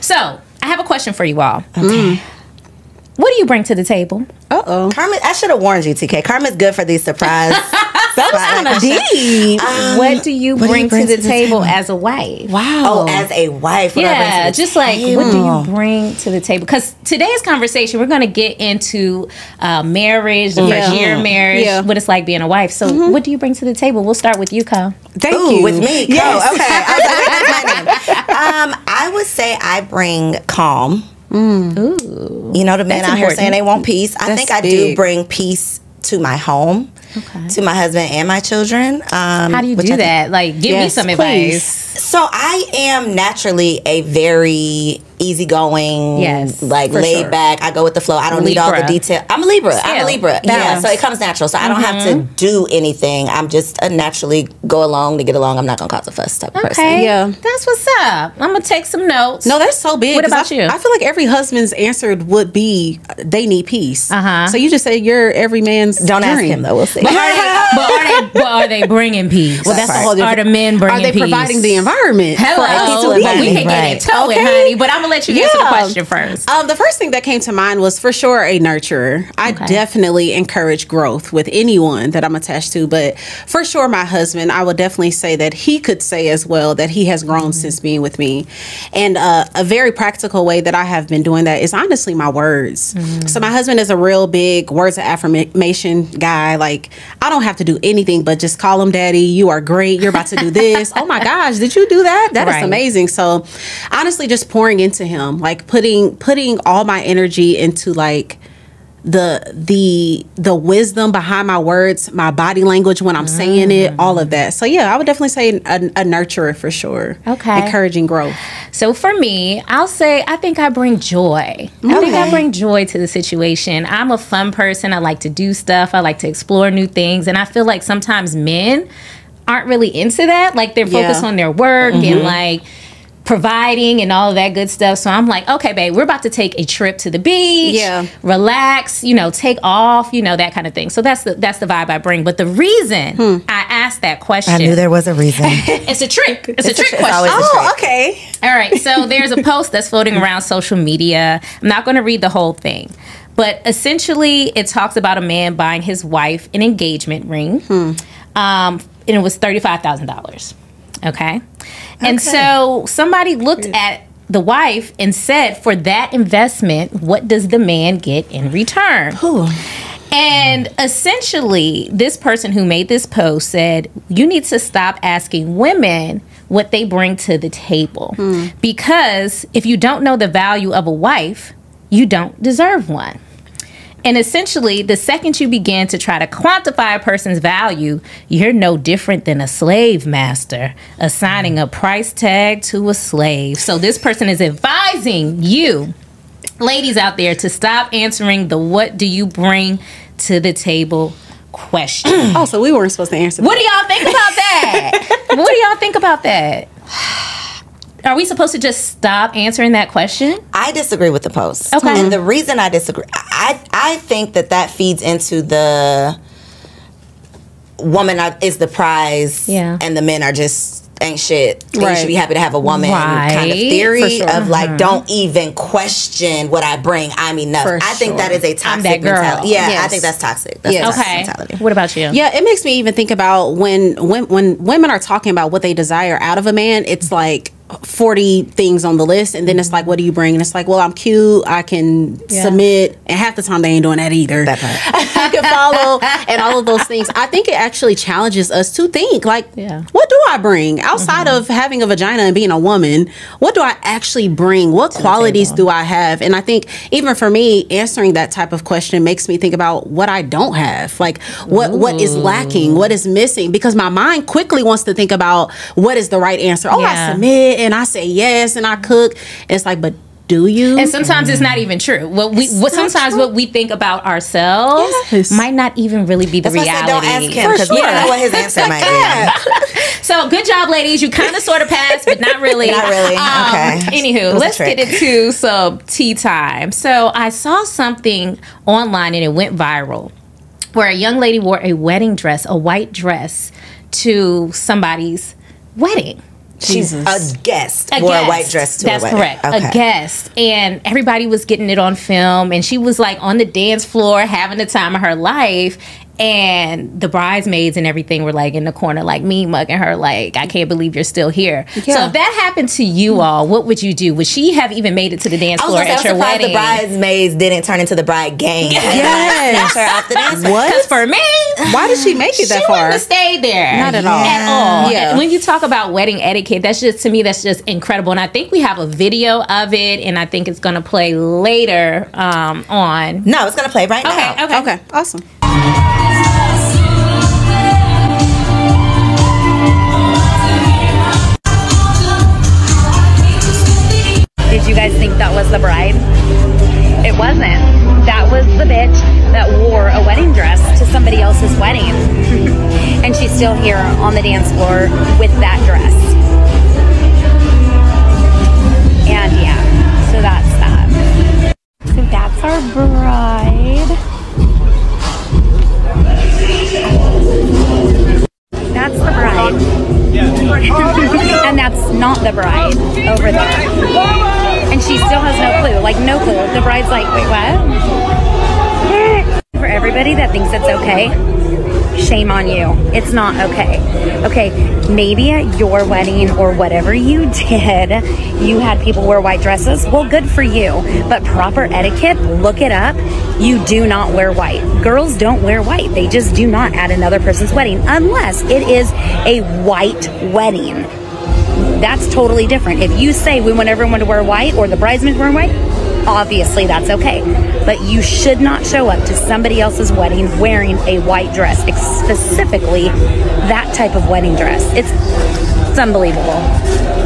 So I have a question for you all. Okay. What do you bring to the table? Uh oh. Carmen, I should have warned you, TK. Carmen's good for these surprise. That was kind of deep. what do you what do bring, you bring to, the, table, as a wife? wow. Oh, as a wife. what do I bring to Yeah, just like what do you bring to the table? Because today's conversation, we're going to get into uh, marriage, the Yeah. first year of marriage, Yeah. what it's like being a wife. So, what do you bring to the table? We'll start with you, Kyle. Thank Ooh, you. with me. Yes. Oh, okay. I was like, my name. Um, I would say I bring calm. Ooh. You know, the men That's out here saying they want peace. I That's think I do bring peace to my home, Okay. to my husband and my children. Um, How do you do think- that? Like, give me Yes, some please. advice. So I am naturally a very easygoing, Yes, like laid sure. back. I go with the flow. I don't need all the detail. I'm a Libra. I'm a Scale. Libra. Yeah, so it comes natural. So I don't have to Mm-hmm. do anything. I'm just a naturally go along to get along. I'm not gonna cause a fuss type of person. Okay. Yeah. That's what's up. I'm going to take some notes. No, that's so big. What about I, you? I feel like every husband's answer would be uh, they need peace. Uh-huh. So you just say you're every man's. Don't ask him though. We'll see. But are, they, but, are they, but are they bringing peace? Well, that's a whole Are different. the men bringing Are they peace? providing the environment? Hello. for us to Well, we can get Right. into it, Okay. honey. But I'm let you answer the question first. Um, the first thing that came to mind was for sure a nurturer. I Okay. definitely encourage growth with anyone that I'm attached to, but for sure my husband, I would definitely say that he could say as well that he has grown since being with me. And uh, a very practical way that I have been doing that is honestly my words. So my husband is a real big words of affirmation guy. Like I don't have to do anything but just call him daddy. You are great. You're about to do this. oh my gosh, did you do that? That is Right. amazing. So honestly just pouring into him, like putting putting all my energy into like the the the wisdom behind my words, my body language when I'm saying it, all of that. So yeah, I would definitely say a, a nurturer for sure. Okay. encouraging growth. So for me, I'll say I think I bring joy. I think I bring joy to the situation. I'm a fun person. I like to do stuff. I like to explore new things, and I feel like sometimes men aren't really into that. Like they're focused Yeah. on their work and mm-hmm. like providing and all of that good stuff. So I'm like, okay, babe, we're about to take a trip to the beach. Yeah. Relax, you know, take off, you know, that kind of thing. So that's the that's the vibe I bring. But the reason I asked that question I knew there was a reason. it's a trick. It's, a It's a trick trick. question. Always a Oh, trick. okay. All right, so there's a post that's floating around social media. I'm not going to read the whole thing, but essentially, it talks about a man buying his wife an engagement ring, um, and it was thirty-five thousand dollars. Okay, and so somebody looked at the wife and said, "For that investment, what does the man get in return?" And essentially, this person who made this post said, You need to stop asking women what they bring to the table. Hmm. Because if you don't know the value of a wife, you don't deserve one. And essentially, the second you begin to try to quantify a person's value, you're no different than a slave master assigning a price tag to a slave. So, this person is advising you ladies out there to stop answering the what do you bring to the table question. Oh, so we weren't supposed to answer. what do y'all think about that? what do y'all think about that? Are we supposed to just stop answering that question? I disagree with the post. Okay. And the reason I disagree, I I think that that feeds into the woman is the prize, Yeah. and the men are just ain't shit. And You Right. should be happy to have a woman kind of theory sure. of like, mm-hmm. don't even question what I bring. I'm enough. For I think that sure. is a I'm toxic that girl. mentality. Yeah, I think that's toxic. That's Yes. a toxic Okay. mentality. What about you? Yeah, it makes me even think about when when when women are talking about what they desire out of a man, it's like 40 things on the list and then it's like what do you bring? And it's like well i'm cute i can Yeah. submit. And half the time they ain't doing that either. That can follow and all of those things. I think it actually challenges us to think like Yeah. what do i bring? Outside of having a vagina and being a woman what do i actually bring? What qualities do i have? And i think even for me answering that type of question makes me think about what i don't have. Like what what is lacking? What is missing? Because my mind quickly wants to think about what is the right answer. Oh Yeah. i submit and i say yes and i cook. And it's like but do you And sometimes it's not mm. even true. What we what sometimes true. what we think about ourselves Yes. might not even really be the That's why I said reality. don't ask him For because we don't know what his answer might be. So good job, ladies. You kind of sort of passed, but not really. Not really. Um, okay. Anywho, It was a let's get into some tea time. So I saw something online and it went viral where a young lady wore a wedding dress, a white dress, to somebody's wedding. She's Jesus. a guest. a wore guest. a white dress to That's a wedding. correct. Okay. A guest, and everybody was getting it on film, and she was like on the dance floor having the time of her life. And the bridesmaids and everything were like in the corner, like me mugging her, like I can't believe you're still here. So if that happened to you all, what would you do? Would she have even made it to the dance I was floor gonna at I'm your wedding? the bridesmaids didn't turn into the bride gang. Yes. Snatch her off the dance. What? Because for me, Why did she make it she that wouldn't far? have stayed there. Not at all. At all. Yeah. And when you talk about wedding etiquette, that's just to me, that's just incredible. And I think we have a video of it, and I think it's going to play later um, on. No, it's gonna play right now. Okay. Okay. Okay, awesome. Was the bride? It wasn't. That was the bitch that wore a wedding dress to somebody else's wedding. and she's still here on the dance floor with that dress. And yeah, so that's that. So that's our bride. That's the bride. and that's not the bride over there. And she still has no clue. Like, no clue. The bride's like, wait, what? For everybody that thinks it's okay, shame on you. It's not okay. Okay, maybe at your wedding or whatever you did, you had people wear white dresses. Well, good for you. But proper etiquette, look it up. You do not wear white. Girls don't wear white. They just do not at another person's wedding unless it is a white wedding. That's totally different. If you say we want everyone to wear white or the bridesmaids wearing white, obviously that's okay. But you should not show up to somebody else's wedding wearing a white dress, specifically that type of wedding dress. It's, it's unbelievable.